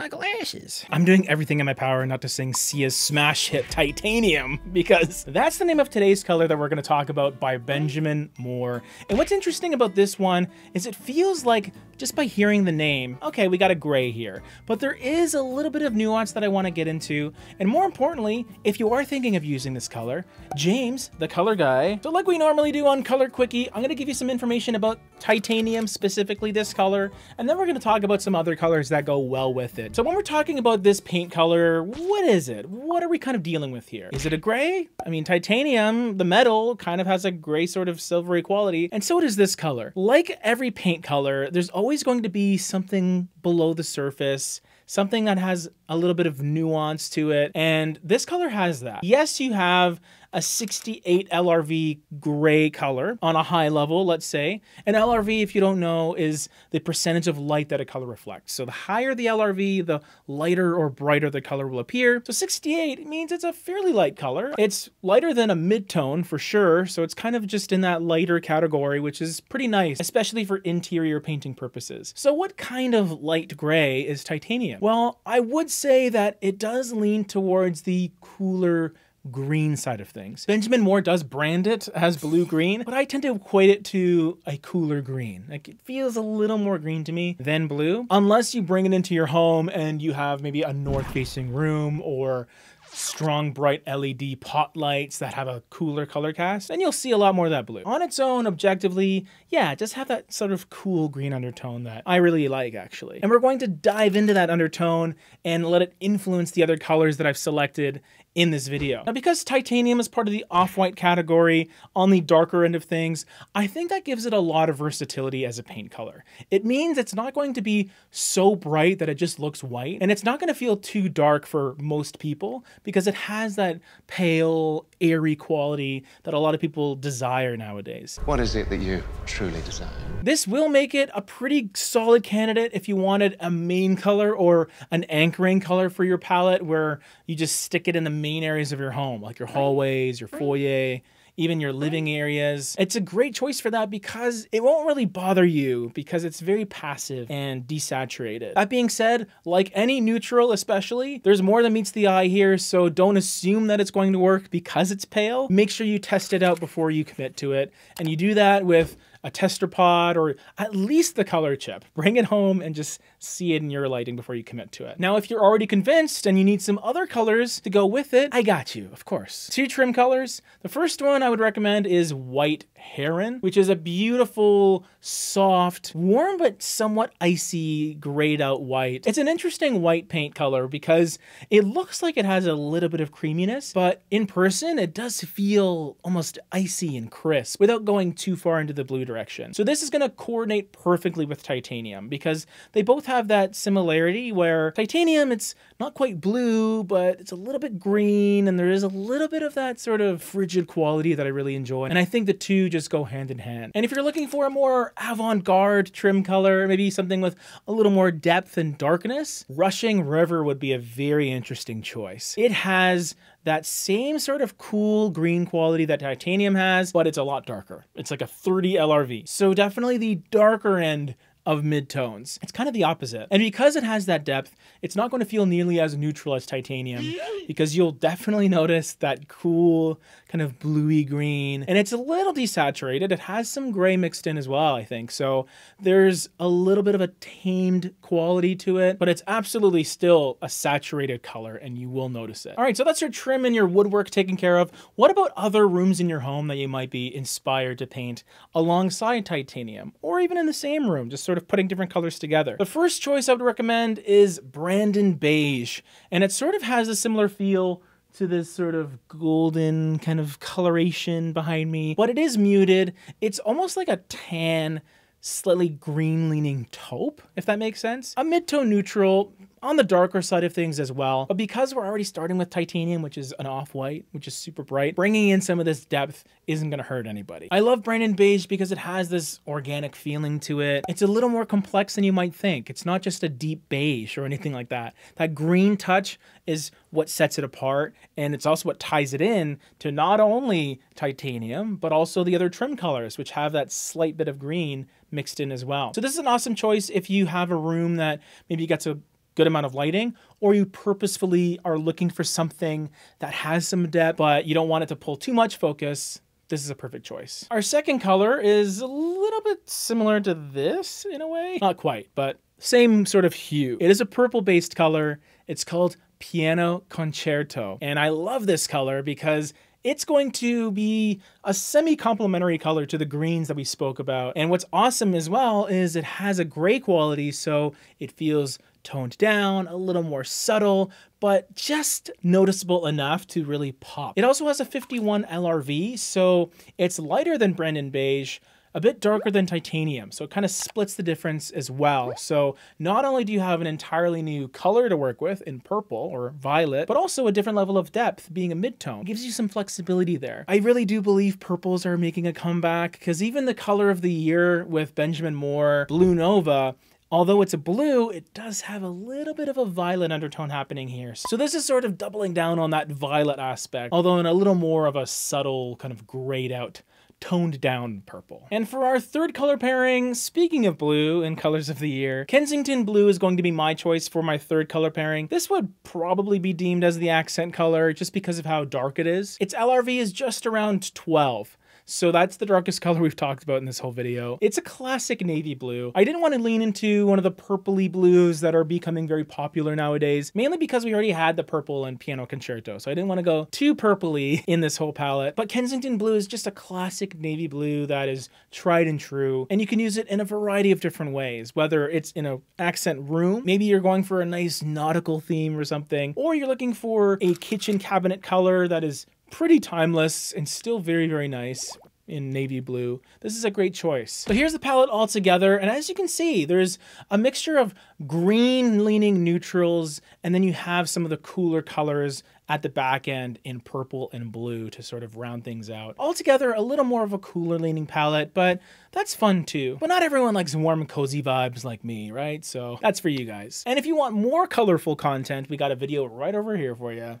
my glasses. I'm doing everything in my power not to sing Sia's smash hit Titanium because that's the name of today's color that we're going to talk about by Benjamin Moore. And what's interesting about this one is it feels like just by hearing the name, okay, we got a gray here, but there is a little bit of nuance that I want to get into. And more importantly, if you are thinking of using this color, James, the color guy, so like we normally do on Color Quickie, I'm going to give you some information about titanium, specifically this color, and then we're going to talk about some other colors that go well with it. So when we're talking about this paint color, what is it? What are we kind of dealing with here? Is it a gray? I mean, titanium, the metal, kind of has a gray sort of silvery quality, and so does this color. Like every paint color, there's always always going to be something below the surface, something that has a little bit of nuance to it. And this color has that. Yes, you have a 68 LRV gray color on a high level, let's say. An LRV, if you don't know, is the percentage of light that a color reflects. So the higher the LRV, the lighter or brighter the color will appear. So 68 means it's a fairly light color. It's lighter than a mid-tone for sure, so it's kind of just in that lighter category, which is pretty nice, especially for interior painting purposes. So what kind of light gray is titanium? Well, I would say that it does lean towards the cooler green side of things. Benjamin Moore does brand it as blue green, but I tend to equate it to a cooler green. Like it feels a little more green to me than blue, unless you bring it into your home and you have maybe a north facing room or strong bright LED pot lights that have a cooler color cast, then you'll see a lot more of that blue. On its own, objectively, yeah, just have that sort of cool green undertone that I really like actually. And we're going to dive into that undertone and let it influence the other colors that I've selected in this video. Now, because titanium is part of the off-white category on the darker end of things, I think that gives it a lot of versatility as a paint color. It means it's not going to be so bright that it just looks white, and it's not going to feel too dark for most people because it has that pale, airy quality that a lot of people desire nowadays. What is it that you truly desire? This will make it a pretty solid candidate if you wanted a main color or an anchoring color for your palette where you just stick it in the main areas of your home, like your hallways, your foyer, even your living areas. It's a great choice for that because it won't really bother you because it's very passive and desaturated. That being said, like any neutral especially, there's more than meets the eye here, so don't assume that it's going to work because it's pale. Make sure you test it out before you commit to it, and you do that with a tester pod or at least the color chip. Bring it home and just see it in your lighting before you commit to it. Now, if you're already convinced and you need some other colors to go with it, I got you, of course. Two trim colors. The first one I would recommend is White Heron, which is a beautiful, soft, warm but somewhat icy grayed out white. It's an interesting white paint color because it looks like it has a little bit of creaminess, but in person it does feel almost icy and crisp without going too far into the blue direction. So this is going to coordinate perfectly with titanium because they both have that similarity where titanium, it's not quite blue, but it's a little bit green and there is a little bit of that sort of frigid quality that I really enjoy. And I think the two just go hand in hand. And if you're looking for a more avant-garde trim color, maybe something with a little more depth and darkness, Rushing River would be a very interesting choice. It has that same sort of cool green quality that titanium has, but it's a lot darker. It's like a 30 LRV. So definitely the darker end of midtones. It's kind of the opposite. And because it has that depth, it's not going to feel nearly as neutral as titanium because you'll definitely notice that cool kind of bluey green. And it's a little desaturated. It has some gray mixed in as well, I think. So there's a little bit of a tamed quality to it, but it's absolutely still a saturated color and you will notice it. All right, so that's your trim and your woodwork taken care of. What about other rooms in your home that you might be inspired to paint alongside titanium or even in the same room, just sort of putting different colors together? The first choice I would recommend is Brandon Beige, and it sort of has a similar feel to this sort of golden kind of coloration behind me, but it is muted. It's almost like a tan, slightly green leaning taupe, if that makes sense. A mid-tone neutral, on the darker side of things as well. But because we're already starting with titanium, which is an off-white, which is super bright, bringing in some of this depth isn't gonna hurt anybody. I love Brandon Beige because it has this organic feeling to it. It's a little more complex than you might think. It's not just a deep beige or anything like that. That green touch is what sets it apart, and it's also what ties it in to not only titanium, but also the other trim colors, which have that slight bit of green mixed in as well. So this is an awesome choice if you have a room that maybe you got a good amount of lighting, or you purposefully are looking for something that has some depth, but you don't want it to pull too much focus, this is a perfect choice. Our second color is a little bit similar to this in a way. Not quite, but same sort of hue. It is a purple based color. It's called Piano Concerto. And I love this color because it's going to be a semi-complementary color to the greens that we spoke about. And what's awesome as well is it has a gray quality, so it feels toned down, a little more subtle, but just noticeable enough to really pop. It also has a 51 LRV, so it's lighter than Brandon Beige, a bit darker than titanium, so it kind of splits the difference as well. So not only do you have an entirely new color to work with in purple or violet, but also a different level of depth being a midtone. Gives you some flexibility there. I really do believe purples are making a comeback because even the color of the year with Benjamin Moore, Blue Nova, Although it's a blue, it does have a little bit of a violet undertone happening here. So this is sort of doubling down on that violet aspect, although in a little more of a subtle kind of grayed out toned down purple. And for our third color pairing, speaking of blue and colors of the year, Kensington Blue is going to be my choice for my third color pairing. This would probably be deemed as the accent color just because of how dark it is. Its LRV is just around 12. So that's the darkest color we've talked about in this whole video. It's a classic navy blue. I didn't want to lean into one of the purpley blues that are becoming very popular nowadays, mainly because we already had the purple and piano concerto. So I didn't want to go too purpley in this whole palette. But Kensington blue is just a classic navy blue that is tried and true. And you can use it in a variety of different ways, whether it's in an accent room, maybe you're going for a nice nautical theme or something, or you're looking for a kitchen cabinet color that is pretty timeless and still very, very nice in navy blue. This is a great choice. So here's the palette all together, and as you can see, there's a mixture of green leaning neutrals, and then you have some of the cooler colors at the back end in purple and blue to sort of round things out. Altogether, a little more of a cooler leaning palette, but that's fun too. But not everyone likes warm, cozy vibes like me, right? So that's for you guys. And if you want more colorful content, we got a video right over here for you.